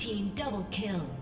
Team double kill.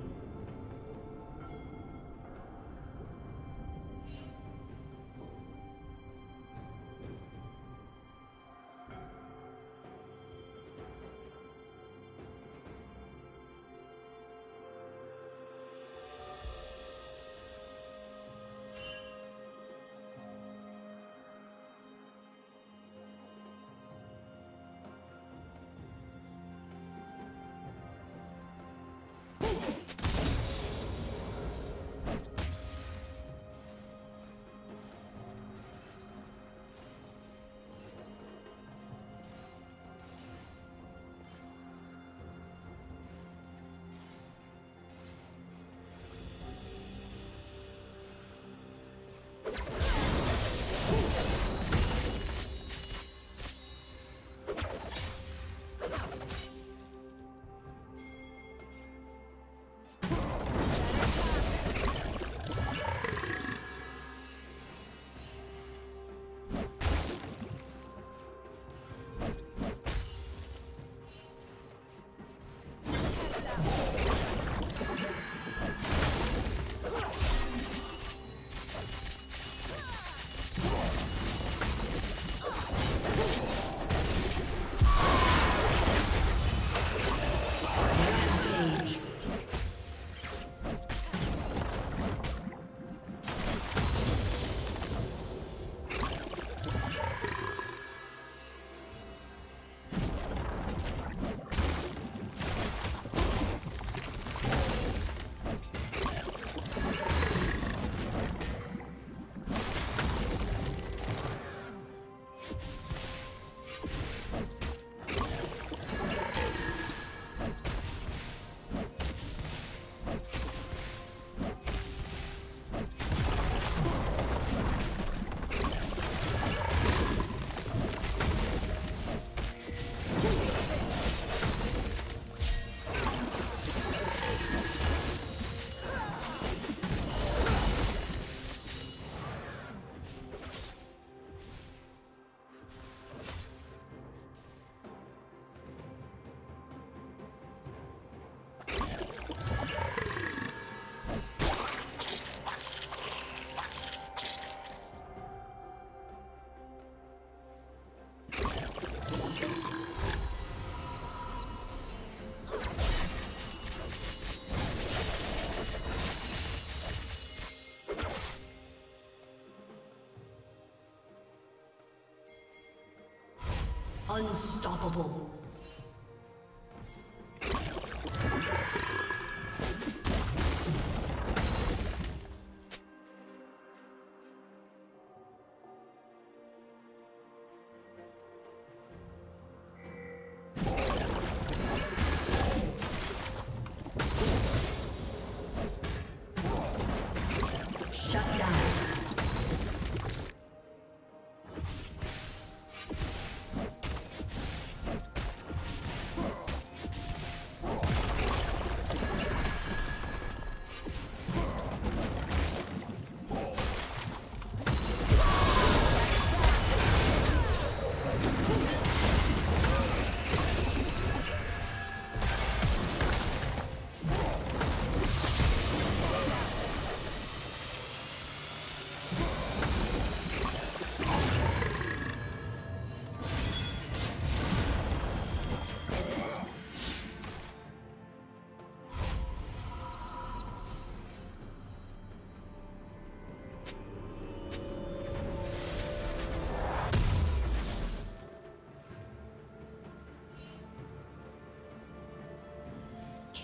Unstoppable.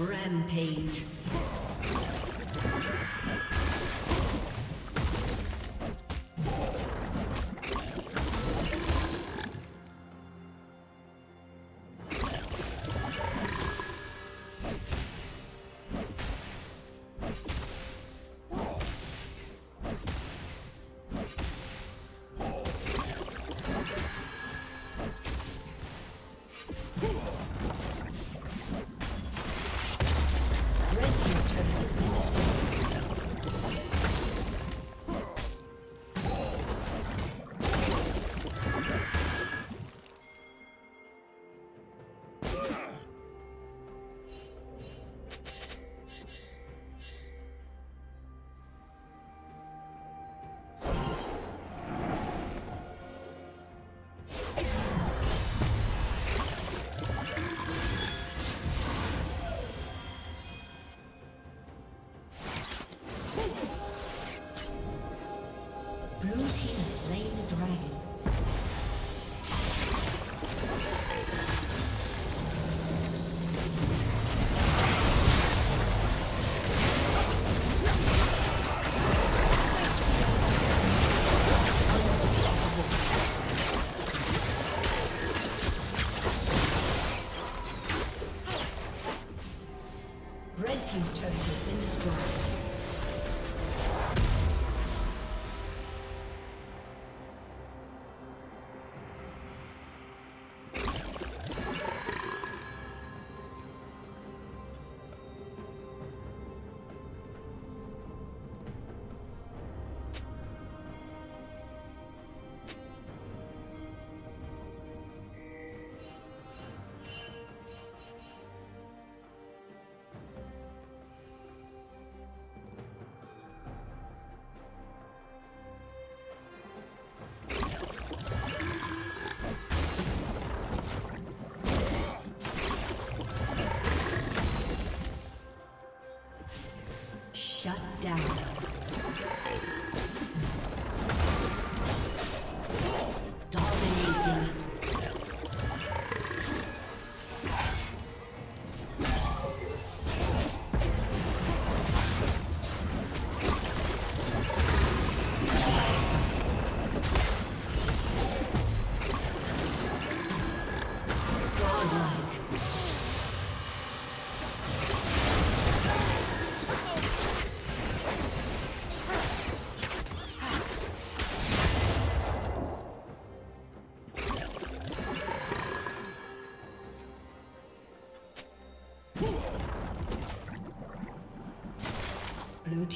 Rampage.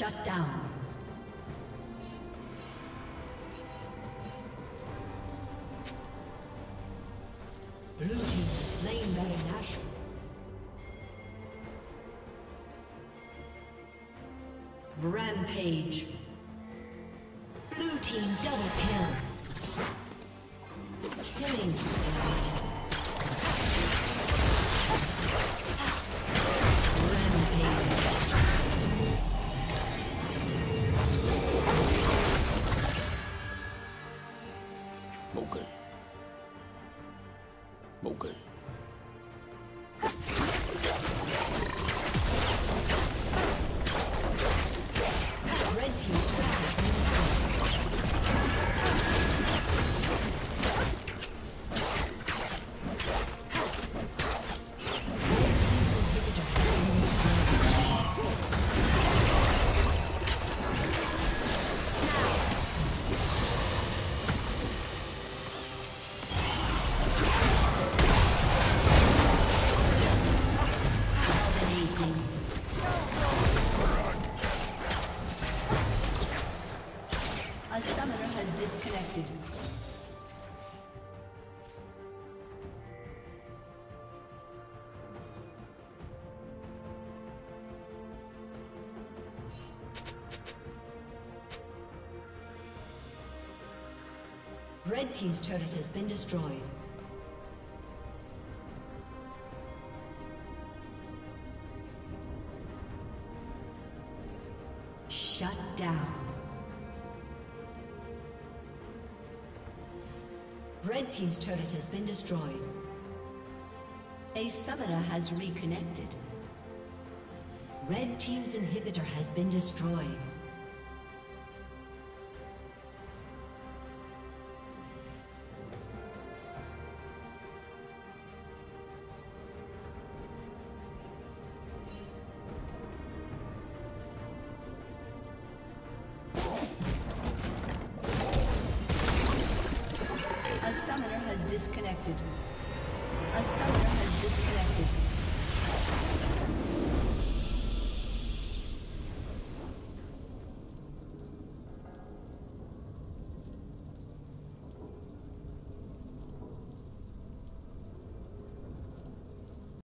Shut down. Blue team slain Baron Nashor. Rampage. Ha ha! Red Team's turret has been destroyed. Shut down. Red Team's turret has been destroyed. A summoner has reconnected. Red Team's inhibitor has been destroyed. A